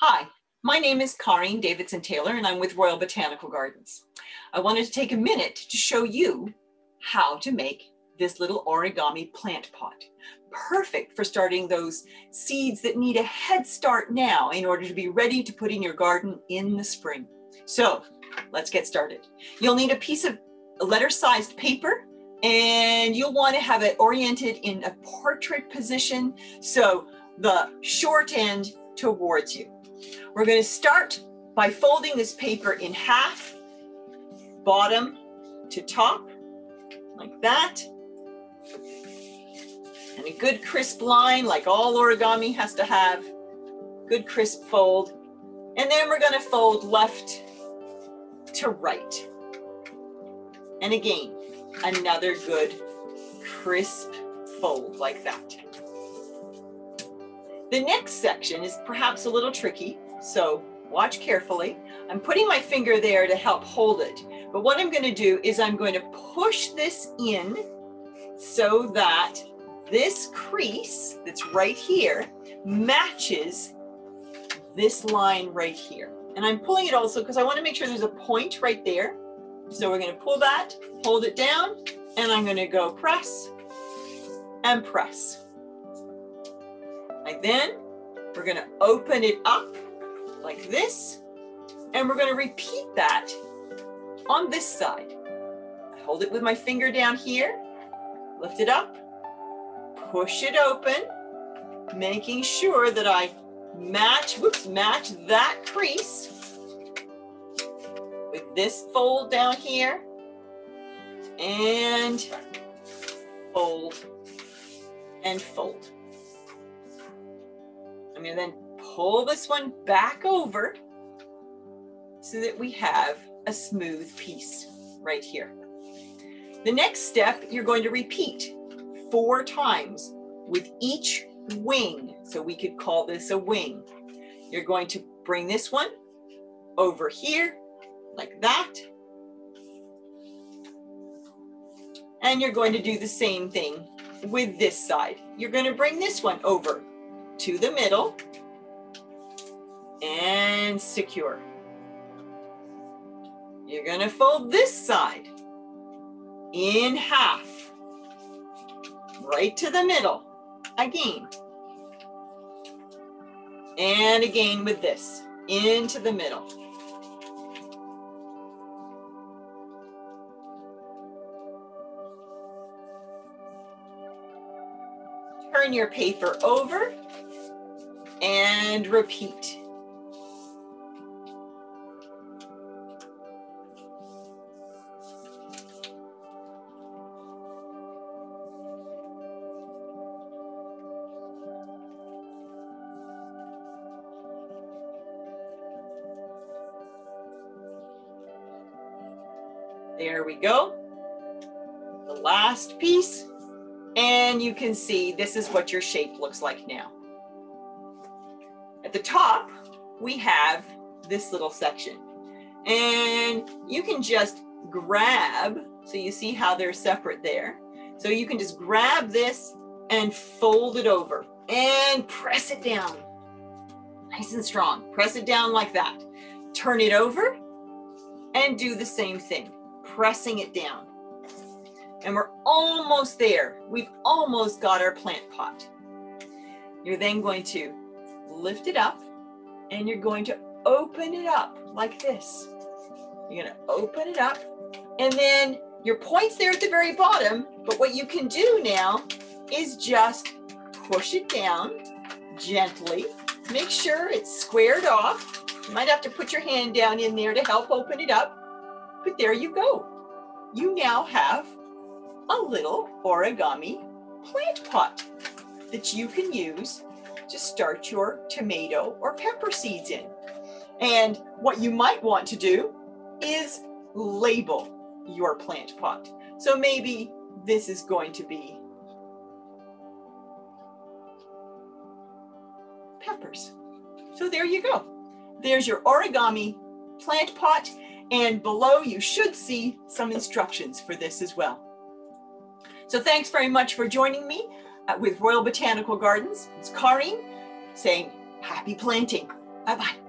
Hi, my name is Karine Davidson Taylor and I'm with Royal Botanical Gardens. I wanted to take a minute to show you how to make this little origami plant pot. Perfect for starting those seeds that need a head start now in order to be ready to put in your garden in the spring. So let's get started. You'll need a piece of letter-sized paper and you'll want to have it oriented in a portrait position so the short end towards you. We're going to start by folding this paper in half, bottom to top, like that. And a good crisp line, like all origami has to have. Good crisp fold. And then we're going to fold left to right. And again, another good crisp fold like that. The next section is perhaps a little tricky, so watch carefully. I'm putting my finger there to help hold it. But what I'm gonna do is I'm going to push this in so that this crease that's right here matches this line right here. And I'm pulling it also because I wanna make sure there's a point right there. So we're gonna pull that, hold it down, and I'm gonna go press and press. Like then, we're gonna open it up like this, and we're gonna repeat that on this side. I hold it with my finger down here, lift it up, push it open, making sure that I match, whoops, match that crease with this fold down here and fold and fold. Gonna then pull this one back over so that we have a smooth piece right here. The next step, you're going to repeat four times with each wing. So we could call this a wing. You're going to bring this one over here like that. And you're going to do the same thing with this side. You're going to bring this one over to the middle and secure. You're gonna fold this side in half, right to the middle, again. And again with this, into the middle. Turn your paper over and repeat. There we go. The last piece. And you can see this is what your shape looks like now. At the top, we have this little section. And you can just grab, so you see how they're separate there. So you can just grab this and fold it over and press it down. Nice and strong. Press it down like that. Turn it over and do the same thing pressing it down. And we're almost there. We've almost got our plant pot. You're then going to lift it up and you're going to open it up like this. You're going to open it up and then your point's there at the very bottom, but what you can do now is just push it down gently. Make sure it's squared off. You might have to put your hand down in there to help open it up. But there you go. You now have a little origami plant pot that you can use to start your tomato or pepper seeds in. And what you might want to do is label your plant pot. So maybe this is going to be peppers. So there you go. There's your origami plant pot and below you should see some instructions for this as well. So thanks very much for joining me with Royal Botanical Gardens. It's Karine saying happy planting. Bye-bye.